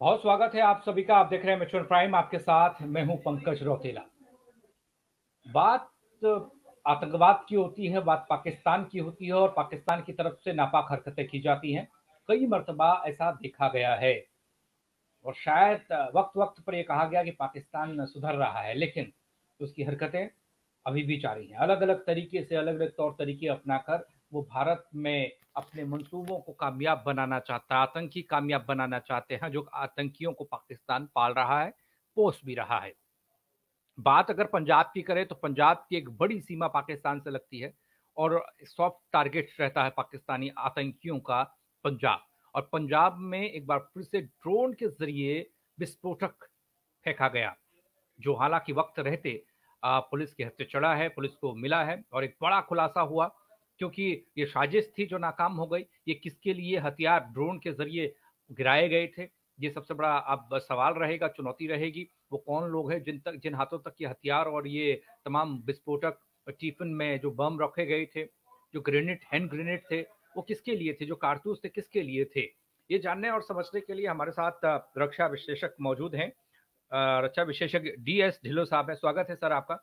बहुत स्वागत है आप सभी का। आप देख रहे हैं मिशन प्राइम आपके साथ मैं हूँ पंकज रोतेला। बात, आतंकवाद की होती है, बात पाकिस्तान की होती है और पाकिस्तान की तरफ़ से नापाक हरकतें की जाती हैं। कई मरतबा ऐसा देखा गया है और शायद वक्त वक्त पर यह कहा गया कि पाकिस्तान सुधर रहा है, लेकिन उसकी हरकतें अभी भी जारी हैं। अलग अलग तरीके से अलग अलग तौर तरीके अपनाकर वो भारत में अपने मंसूबों को कामयाब बनाना चाहता है, आतंकी कामयाब बनाना चाहते हैं, जो आतंकियों को पाकिस्तान पाल रहा है, पोस भी रहा है। बात अगर पंजाब की करें तो पंजाब की एक बड़ी सीमा पाकिस्तान से लगती है और सॉफ्ट टारगेट रहता है पाकिस्तानी आतंकियों का पंजाब। और पंजाब में एक बार फिर से ड्रोन के ज़रिए विस्फोटक फेंका गया, जो हालाँकि वक्त रहते पुलिस के हत्या चढ़ा है, पुलिस को मिला है और एक बड़ा खुलासा हुआ क्योंकि ये साजिश थी जो नाकाम हो गई। ये किसके लिए? हथियार ड्रोन के ज़रिए गिराए गए थे। ये सबसे बड़ा अब सवाल रहेगा, चुनौती रहेगी। वो कौन लोग हैं जिन तक, जिन हाथों तक ये हथियार और ये तमाम विस्फोटक टिफ़िन में जो बम रखे गए थे, जो ग्रेनेड, हैंड ग्रेनेड थे, वो किसके लिए थे? जो कारतूस थे, किसके लिए थे? ये जानने और समझने के लिए हमारे साथ रक्षा विशेषक मौजूद हैं। रक्षा विशेषज्ञ डी एस ढिलो साहब है। स्वागत है सर आपका।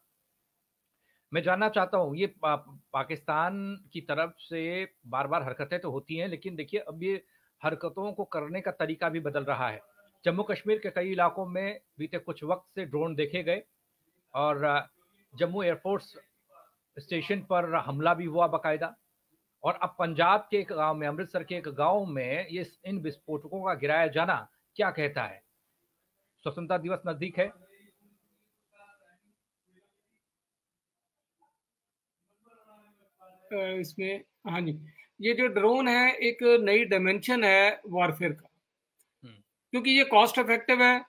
मैं जानना चाहता हूँ ये पा, पाकिस्तान की तरफ़ से बार बार हरकतें तो होती हैं लेकिन देखिए अब ये हरकतों को करने का तरीका भी बदल रहा है। जम्मू कश्मीर के कई इलाकों में बीते कुछ वक्त से ड्रोन देखे गए और जम्मू एयरफोर्स स्टेशन पर हमला भी हुआ बाकायदा और अब पंजाब के एक गाँव में अमृतसर के एक गाँव में ये इन विस्फोटकों का गिराया जाना क्या कहता है? स्वतंत्रता दिवस नज़दीक है। इसमें हाँ जी ये जो ड्रोन है एक नई डायमेंशन है वॉरफेयर का। हम्म। क्योंकि ये कॉस्ट इफ़ेक्टिव है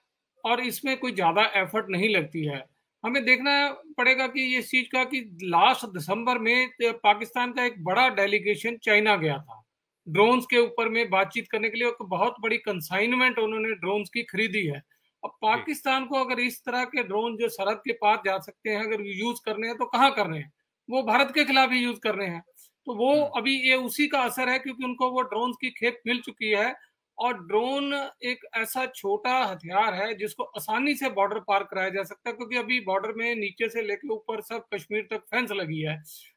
और इसमें कोई ज़्यादा एफर्ट नहीं लगती है। हमें देखना पड़ेगा कि ये चीज़ का कि लास्ट दिसंबर में पाकिस्तान का एक बड़ा डेलीगेशन चाइना गया था। ड्रोन्स के ऊपर में बातचीत करने के लिए एक बहुत बड़ी कंसाइनमेंट उन्होंने ड्रोन्स की खरीदी है। अब पाकिस्तान को अगर इस तरह के ड्रोन जो सरहद के पास जा सकते हैं अगर यूज़ करने हैं तो कहाँ करने हैं? वो भारत के खिलाफ ही यूज़ कर रहे हैं। तो वो हम्म। अभी ये उसी का असर है क्योंकि उनको वो ड्रोन की खेप मिल चुकी है और ड्रोन एक ऐसा छोटा हथियार है जिसको आसानी से बॉर्डर पार कराया जा सकता है क्योंकि अभी बॉर्डर में नीचे से लेके ऊपर सब कश्मीर तक फेंस लगी है।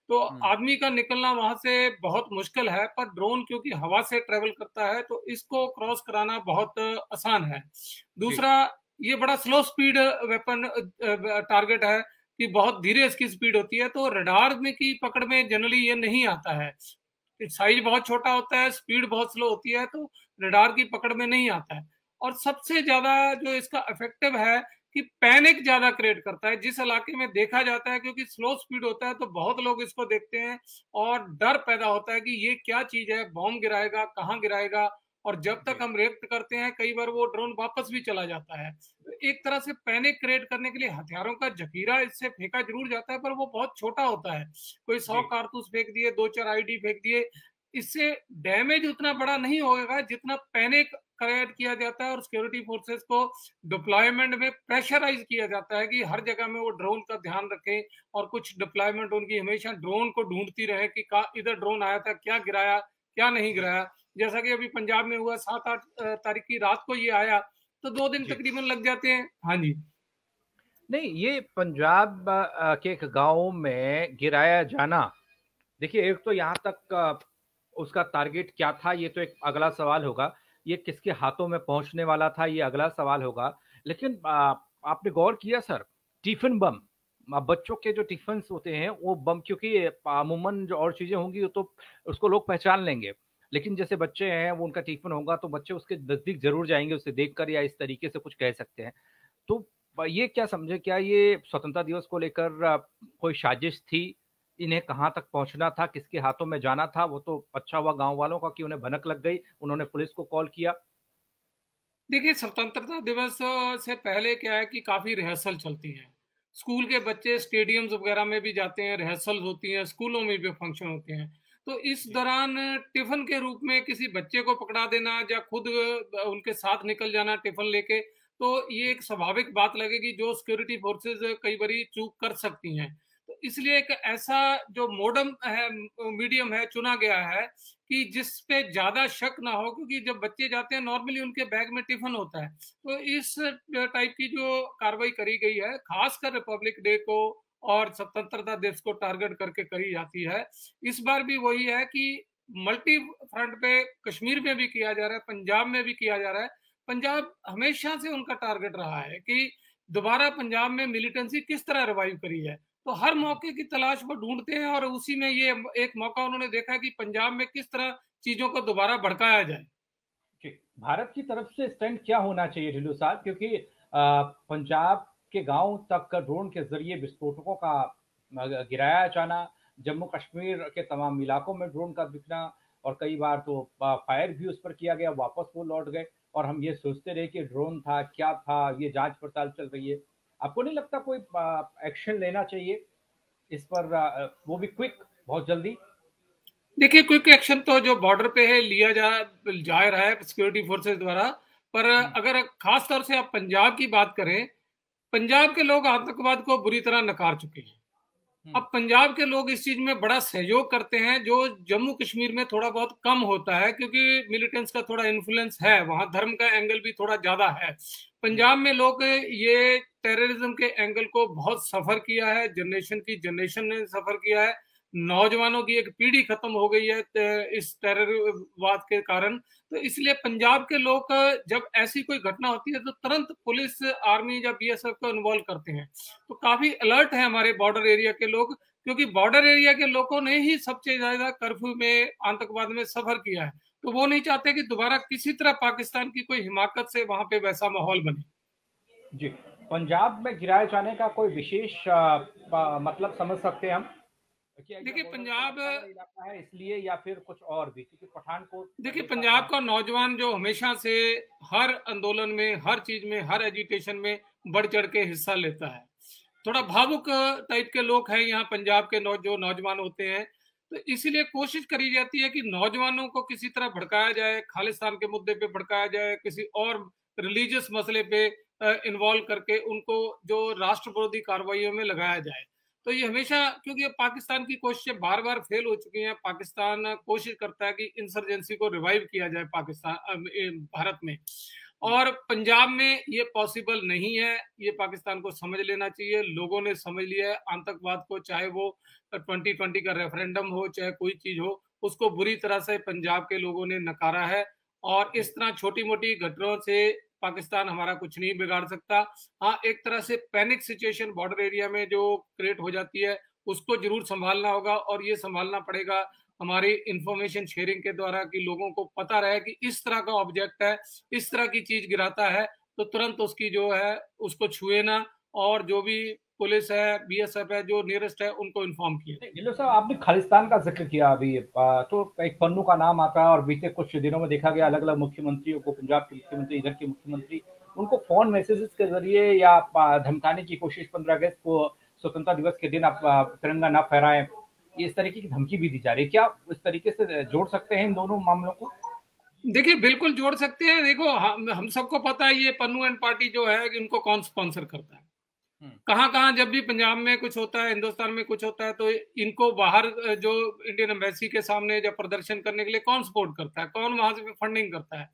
तो हम्म। आदमी का निकलना वहाँ से बहुत मुश्किल है पर ड्रोन क्योंकि हवा से ट्रेवल करता है तो इसको क्रॉस कराना बहुत आसान है। दूसरा ये बड़ा स्लो स्पीड वेपन टारगेट है। कि बहुत धीरे इसकी स्पीड होती है तो रडार में की पकड़ में जनरली ये नहीं आता है। साइज़ बहुत छोटा होता है स्पीड बहुत स्लो होती है तो रडार की पकड़ में नहीं आता है। और सबसे ज़्यादा जो इसका इफ़ेक्टिव है कि पैनिक ज़्यादा क्रिएट करता है, जिस इलाके में देखा जाता है, क्योंकि स्लो स्पीड होता है तो बहुत लोग इसको देखते हैं और डर पैदा होता है कि ये क्या चीज़ है बॉम्ब गिराएगा, कहाँ गिराएगा और जब तक हम रिएक्ट करते हैं कई बार वो ड्रोन वापस भी चला जाता है। तो एक तरह से पैनिक क्रिएट करने के लिए हथियारों का जखीरा इससे फेंका ज़रूर जाता है पर वो बहुत छोटा होता है। कोई सौ कारतूस फेंक दिए दो चार आईडी फेंक दिए इससे डैमेज उतना बड़ा नहीं होगा जितना पैनिक क्रिएट किया जाता है और सिक्योरिटी फोर्सेस को डिप्लॉयमेंट में प्रेशराइज किया जाता है कि हर जगह में वो ड्रोन का ध्यान रखें और कुछ डिप्लॉयमेंट उनकी हमेशा ड्रोन को ढूंढती रहे कि का इधर ड्रोन आया था क्या गिराया क्या नहीं गिराया जैसा कि अभी पंजाब में हुआ सात आठ तारीख की रात को ये आया तो दो दिन तकरीबन लग जाते हैं। हाँ जी। नहीं ये पंजाब के एक गाँव में गिराया जाना देखिए एक तो यहाँ तक उसका टारगेट क्या था ये तो एक अगला सवाल होगा ये किसके हाथों में पहुँचने वाला था ये अगला सवाल होगा लेकिन आपने गौर किया सर टिफ़िन बम। बच्चों के जो टिफ़िन होते हैं, वो बम, क्योंकि अमूमन जो और चीज़ें होंगी तो उसको लोग पहचान लेंगे। लेकिन जैसे बच्चे हैं, वो उनका टिफ़िन होगा तो बच्चे उसके नज़दीक ज़रूर जाएँगे, उसे देखकर या इस तरीके से कुछ कह सकते हैं। तो ये क्या समझे, क्या ये स्वतंत्रता दिवस को लेकर कोई साजिश थी? इन्हें कहाँ तक पहुँचना था? किसके हाथों में जाना था? वो तो अच्छा हुआ गाँव वालों का कि उन्हें भनक लग गई, उन्होंने पुलिस को कॉल किया। देखिए, स्वतंत्रता दिवस से पहले क्या है कि काफ़ी रिहर्सल चलती है। स्कूल के बच्चे स्टेडियम्स वगैरह में भी जाते हैं रिहर्सल होती हैं स्कूलों में भी फ़ंक्शन होते हैं। तो इस दौरान टिफ़िन के रूप में किसी बच्चे को पकड़ा देना या खुद उनके साथ निकल जाना टिफ़िन लेके तो ये एक स्वाभाविक बात लगेगी जो सिक्योरिटी फोर्सेज कई बार चूक कर सकती हैं। इसलिए एक ऐसा जो मोडम है मीडियम है, चुना गया है कि जिस पे ज़्यादा शक ना हो, क्योंकि जब बच्चे जाते हैं नॉर्मली उनके बैग में टिफ़िन होता है। तो इस टाइप की जो कार्रवाई करी गई है, खासकर रिपब्लिक डे को और स्वतंत्रता दिवस को टारगेट करके करी जाती है। इस बार भी वही है कि मल्टी फ्रंट पे कश्मीर में भी किया जा रहा है, पंजाब में भी किया जा रहा है। पंजाब हमेशा से उनका टारगेट रहा है कि दोबारा पंजाब में मिलिटेंसी किस तरह रिवाइव करी है तो हर मौके की तलाश वो ढूंढते हैं और उसी में ये एक मौका उन्होंने देखा कि पंजाब में किस तरह चीज़ों को दोबारा भड़काया जाए। भारत की तरफ़ से स्टैंड क्या होना चाहिए ढिल्लू साहब? क्योंकि पंजाब के गाँव तक ड्रोन के ज़रिए विस्फोटकों का गिराया जाना जम्मू कश्मीर के तमाम इलाकों में ड्रोन का दिखना और कई बार तो फायर भी उस पर किया गया, वापस वो लौट गए और हम ये सोचते रहे कि ड्रोन था, क्या था, ये जाँच पड़ताल चल रही है। आपको नहीं लगता कोई एक्शन लेना चाहिए? इस पर वो भी क्विक बहुत जल्दी। देखिए क्विक एक्शन तो जो बॉर्डर पे है लिया जा जा रहा है सिक्योरिटी फोर्सेस द्वारा। पर हम्म। अगर खास तौर से आप पंजाब की बात करें पंजाब के लोग आतंकवाद को बुरी तरह नकार चुके हैं। हम्म। अब पंजाब के लोग इस चीज़ में बड़ा सहयोग करते हैं जो जम्मू कश्मीर में थोड़ा बहुत कम होता है क्योंकि मिलिटेंट्स का थोड़ा इन्फ्लुएंस है वहाँ धर्म का एंगल भी थोड़ा ज़्यादा है। पंजाब में लोग ये टेररिज्म के एंगल को बहुत सफ़र किया है जनरेशन की जनरेशन ने सफ़र किया है। नौजवानों की एक पीढ़ी खत्म हो गई है इस टेररवाद के कारण। तो इसलिए पंजाब के लोग, जब ऐसी कोई घटना होती है तो तुरंत पुलिस आर्मी या बीएसएफ को इन्वॉल्व करते हैं। तो काफ़ी अलर्ट है हमारे बॉर्डर एरिया के लोग, क्योंकि बॉर्डर एरिया के लोगों ने ही सबसे ज़्यादा कर्फ्यू में, आतंकवाद में सफ़र किया है। तो वो नहीं चाहते कि दोबारा किसी तरह पाकिस्तान की कोई हिमाकत से वहाँ पे वैसा माहौल बने। जी। पंजाब में गिराए जाने का कोई विशेष मतलब समझ सकते हैं हम? देखिए पंजाब है इसलिए या फिर कुछ और भी क्योंकि पठानकोट देखिए पंजाब का नौजवान जो हमेशा से हर आंदोलन में हर चीज़ में हर एजुटेशन में बढ़ चढ़ के हिस्सा लेता है। थोड़ा भावुक टाइप के लोग हैं यहाँ पंजाब के नौ, जो नौजवान होते हैं। तो इसीलिए कोशिश करी जाती है कि नौजवानों को किसी तरह भड़काया जाए खालिस्तान के मुद्दे पे भड़काया जाए किसी और रिलीजियस मसले पे इन्वॉल्व करके उनको जो राष्ट्र विरोधी कार्रवाइयों में लगाया जाए। तो ये हमेशा, क्योंकि पाकिस्तान की कोशिशें बार बार फेल हो चुकी हैं, पाकिस्तान कोशिश करता है कि इंसर्जेंसी को रिवाइव किया जाए पाकिस्तान भारत में। और पंजाब में ये पॉसिबल नहीं है, ये पाकिस्तान को समझ लेना चाहिए, लोगों ने समझ लिया है, आतंकवाद को, चाहे वो ट्वेंटी ट्वेंटी का रेफरेंडम हो, चाहे कोई चीज़ हो, उसको बुरी तरह से पंजाब के लोगों ने नकारा है। और इस तरह छोटी मोटी घटनाओं से पाकिस्तान हमारा कुछ नहीं बिगाड़ सकता। हाँ एक तरह से पैनिक सिचुएशन बॉर्डर एरिया में जो क्रिएट हो जाती है, उसको ज़रूर संभालना होगा और ये संभालना पड़ेगा हमारी इंफॉर्मेशन शेयरिंग के द्वारा कि लोगों को पता रहे कि इस तरह का ऑब्जेक्ट है, इस तरह की चीज़ गिराता है तो तुरंत उसकी जो है, उसको छुए ना और जो भी पुलिस है बीएसएफ है जो नियरेस्ट है उनको इन्फॉर्म किया। साहब आपने खालिस्तान का ज़िक्र किया अभी। तो एक पन्नू का नाम आता है और बीते कुछ दिनों में देखा गया अलग अलग मुख्यमंत्रियों को पंजाब के मुख्यमंत्री इधर के मुख्यमंत्री उनको फ़ोन मैसेजेस के ज़रिए या धमकाने की कोशिश पंद्रह अगस्त को स्वतंत्रता दिवस के दिन आप तिरंगा न फहराएँ। इस तरीके की धमकी भी दी जा रही है। क्या इस तरीके से जोड़ सकते हैं इन दोनों मामलों को? देखिए बिल्कुल जोड़ सकते हैं। देखो हम हम सबको पता है ये पन्नू एंड पार्टी जो है इनको कौन स्पॉन्सर करता है। कहाँ कहाँ जब भी पंजाब में कुछ होता है, हिंदुस्तान में कुछ होता है तो इनको बाहर जो इंडियन एम्बेसी के सामने जब प्रदर्शन करने के लिए कौन सपोर्ट करता है? कौन वहाँ से फंडिंग करता है?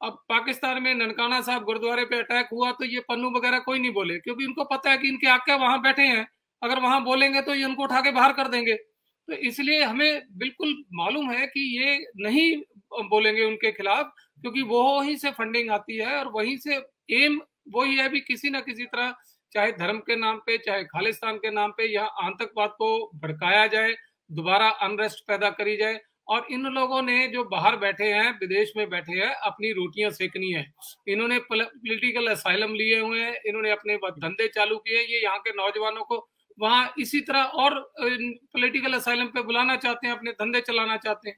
अब पाकिस्तान में ननकाना साहब गुरुद्वारे पे अटैक हुआ तो ये पन्नू वगैरह कोई नहीं बोले, क्योंकि उनको पता है कि इनके आके वहाँ बैठे हैं। अगर वहाँ बोलेंगे तो ये उनको उठा के बाहर कर देंगे। तो इसलिए हमें बिल्कुल मालूम है कि ये नहीं बोलेंगे उनके खिलाफ, क्योंकि वो ही से फंडिंग आती है और वहीं से एम वही है भी किसी ना किसी तरह चाहे धर्म के नाम पे, चाहे खालिस्तान के नाम पे या आतंकवाद को भड़काया जाए, दोबारा अनरेस्ट पैदा करी जाए और इन लोगों ने जो बाहर बैठे हैं, विदेश में बैठे हैं, अपनी रोटियाँ सेकनी है। इन्होंने पॉलिटिकल असाइलम लिए हुए हैं, इन्होंने अपने धंधे चालू किए, ये यहाँ के नौजवानों को वहाँ इसी तरह और पॉलिटिकल असाइलम पे बुलाना चाहते हैं, अपने धंधे चलाना चाहते हैं।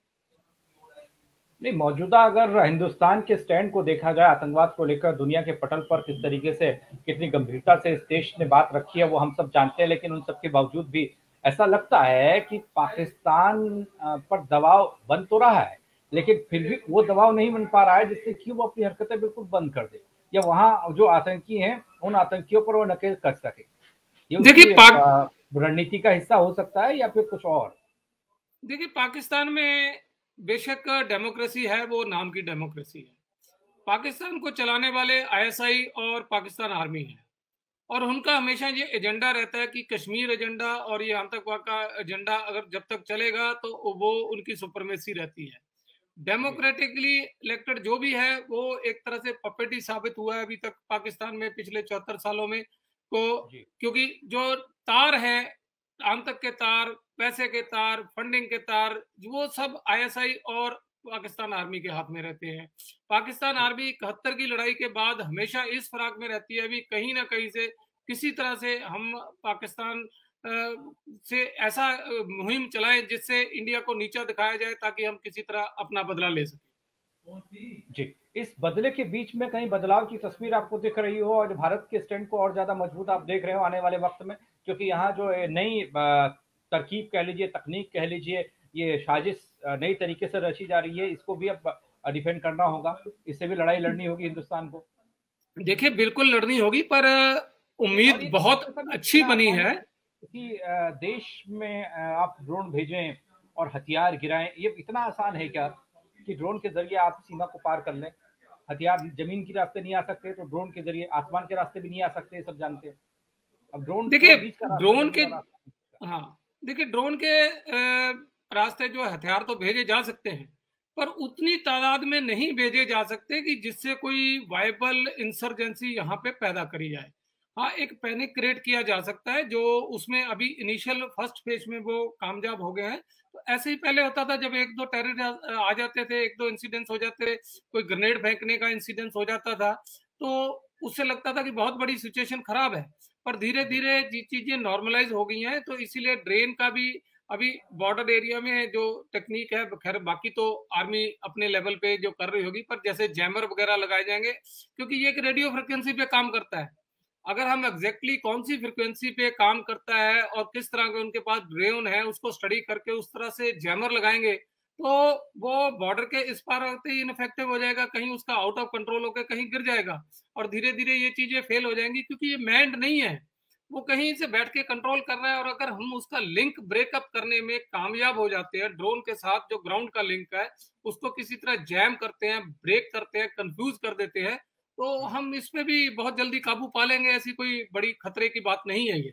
नहीं मौजूदा अगर हिंदुस्तान के स्टैंड को देखा जाए आतंकवाद को लेकर दुनिया के पटल पर किस तरीके से कितनी गंभीरता से इस देश ने बात रखी है वो हम सब जानते हैं लेकिन उन सब के बावजूद भी ऐसा लगता है कि पाकिस्तान पर दबाव बन तो रहा है लेकिन फिर भी वो दबाव नहीं बन पा रहा है जिससे कि वो अपनी हरकतें बिल्कुल बंद कर दे। या वहाँ जो आतंकी हैं उन आतंकियों पर वो नकेल कर सके। देखिए रणनीति का हिस्सा हो सकता है या फिर कुछ और? देखिए पाकिस्तान में बेशक डेमोक्रेसी है वो नाम की डेमोक्रेसी है। पाकिस्तान को चलाने वाले आईएसआई और पाकिस्तान आर्मी है। और उनका हमेशा ये एजेंडा रहता है कि कश्मीर एजेंडा और ये आतंकवाद का एजेंडा अगर जब तक चलेगा तो वो उनकी सुपरमेसी रहती है। डेमोक्रेटिकली इलेक्टेड जो भी है वो एक तरह से पपेटी साबित हुआ है अभी तक पाकिस्तान में पिछले चौहत्तर सालों में। को क्योंकि जो तार है आंतक के तार पैसे के तार फंडिंग के तार वो सब आईएसआई और पाकिस्तान आर्मी के हाथ में रहते हैं। पाकिस्तान आर्मी इकहत्तर की लड़ाई के बाद हमेशा इस फराक में रहती है अभी कहीं ना कहीं से किसी तरह से हम पाकिस्तान से ऐसा मुहिम चलाएँ जिससे इंडिया को नीचा दिखाया जाए ताकि हम किसी तरह अपना बदला ले सकें। जी इस बदले के बीच में कहीं बदलाव की तस्वीर आपको दिख रही हो और भारत के स्टैंड को और ज़्यादा मज़बूत आप देख रहे हो आने वाले वक्त में क्योंकि यहाँ जो नई तरकीब कह लीजिए तकनीक कह लीजिए ये साजिश नई तरीके से रची जा रही है इसको भी अब डिफेंड करना होगा। इससे भी लड़ाई लड़नी होगी हिंदुस्तान को। देखिए बिल्कुल लड़नी होगी पर उम्मीद बहुत अच्छी बनी है। किसी देश में आप ड्रोन भेजें और हथियार गिराएँ ये इतना आसान है क्या कि ड्रोन के ज़रिए आप सीमा को पार कर लें? हथियार ज़मीन के रास्ते नहीं आ सकते तो ड्रोन के ज़रिए आसमान के रास्ते भी नहीं आ सकते सब जानते हैं। अब ड्रोन देखिए ड्रोन के हाँ देखिए ड्रोन के रास्ते जो हथियार तो भेजे जा सकते हैं, पर उतनी तादाद में नहीं भेजे जा सकते कि जिससे कोई वाइबल इंसर्जेंसी यहाँ पे पैदा करी जाए। हाँ एक पैनिक क्रिएट किया जा सकता है, जो उसमें अभी इनिशियल फ़र्स्ट फ़ेज़ में वो कामयाब हो गए हैं। तो ऐसे ही पहले होता था, जब एक दो टेरर आ जाते थे, एक दो इंसिडेंट्स हो जाते, कोई ग्रेनेड फेंकने का इंसिडेंट हो जाता था तो उससे लगता था कि बहुत बड़ी सिचुएशन खराब है। पर धीरे धीरे चीज़ें नॉर्मलाइज हो गई हैं तो इसीलिए ड्रेन का भी अभी बॉर्डर एरिया में जो टेक्निक है, खैर, बाकी तो आर्मी अपने लेवल पे जो कर रही होगी, पर जैसे जैमर वगैरह लगाए जाएँगे, क्योंकि ये एक रेडियो फ्रिक्वेंसी पे काम करता है। अगर हम एग्जैक्टली exactly कौन सी फ्रिक्वेंसी पे काम करता है और किस तरह के उनके पास ड्रेन है, उसको स्टडी करके उस तरह से जैमर लगाएँगे तो वो बॉर्डर के इस पार होते ही इनफेक्टिव हो जाएगा, कहीं उसका आउट ऑफ़ कंट्रोल होकर कहीं गिर जाएगा और धीरे धीरे ये चीज़ें फेल हो जाएँगी क्योंकि ये मैंड नहीं है। वो कहीं से बैठ के कंट्रोल कर रहा है और अगर हम उसका लिंक ब्रेकअप करने में कामयाब हो जाते हैं ड्रोन के साथ जो ग्राउंड का लिंक है, उसको किसी तरह जैम करते हैं ब्रेक करते हैं कंफ्यूज कर देते हैं तो हम इसमें भी बहुत जल्दी काबू पा लेंगे, ऐसी कोई बड़ी खतरे की बात नहीं है ये।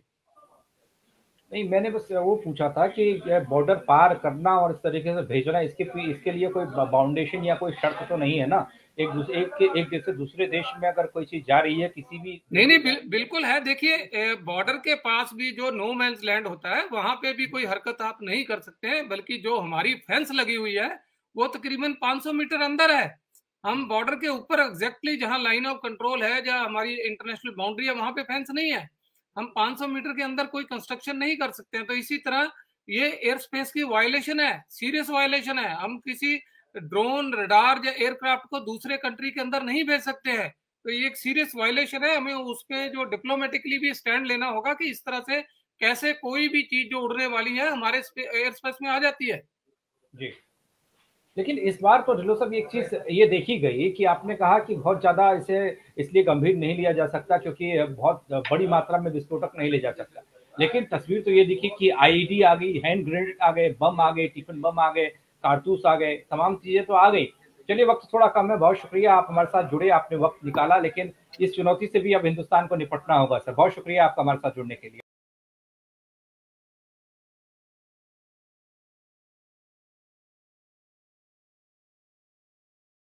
नहीं मैंने बस वो पूछा था कि बॉर्डर पार करना और इस तरीके से भेजना इसके इसके लिए कोई बाउंडेशन या कोई शर्त तो नहीं है ना? एक दूसरे एक एक देश से दूसरे देश में अगर कोई चीज़ जा रही है किसी भी नहीं नहीं बिल, बिल्कुल है। देखिए बॉर्डर के पास भी जो नो मैंस लैंड होता है वहाँ पे भी कोई हरकत आप नहीं कर सकते हैं बल्कि जो हमारी फेंस लगी हुई है वो तकरीबन 500 मीटर अंदर है। हम बॉर्डर के ऊपर एग्जैक्टली जहाँ लाइन ऑफ़ कंट्रोल है जहाँ हमारी इंटरनेशनल बाउंड्री है वहाँ पे फेंस नहीं है। हम 500 मीटर के अंदर कोई कंस्ट्रक्शन नहीं कर सकते हैं। तो इसी तरह ये एयर स्पेस की वायलेशन है सीरियस वायलेशन है। हम किसी ड्रोन रडार या एयरक्राफ्ट को दूसरे कंट्री के अंदर नहीं भेज सकते हैं। तो ये एक सीरियस वायलेशन है। हमें उस पर जो डिप्लोमेटिकली भी स्टैंड लेना होगा कि इस तरह से कैसे कोई भी चीज़ जो उड़ने वाली है, हमारे एयर स्पेस में आ जाती है। जी। लेकिन इस बार तो ढिलो साहब, एक चीज़ ये देखी गई कि आपने कहा कि बहुत ज़्यादा इसे इसलिए गंभीर नहीं लिया जा सकता क्योंकि बहुत बड़ी मात्रा में विस्फोटक नहीं ले जा सकता। लेकिन तस्वीर तो ये दिखी कि आईडी आ गई, हैंड ग्रेनेड आ गए, बम आ गए, टिफ़िन बम आ गए, कारतूस आ गए, तमाम चीज़ें तो आ गई। चलिए, वक्त थोड़ा कम है, बहुत शुक्रिया, आप हमारे साथ जुड़े, आपने वक्त निकाला, लेकिन इस चुनौती से भी अब हिंदुस्तान को निपटना होगा, सर। बहुत शुक्रिया आपका हमारे साथ जुड़ने के लिए।